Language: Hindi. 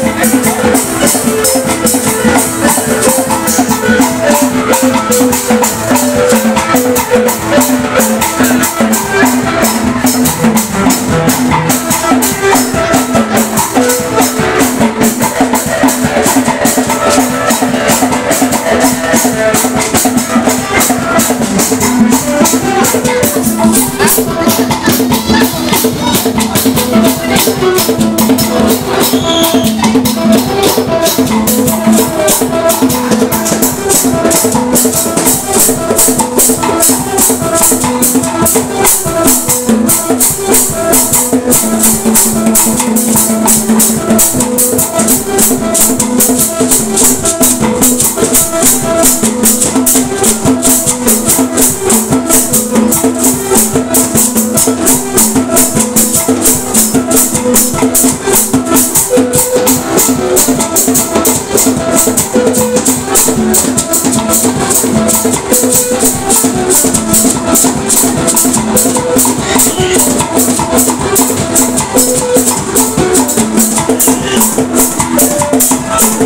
Thank you. Thank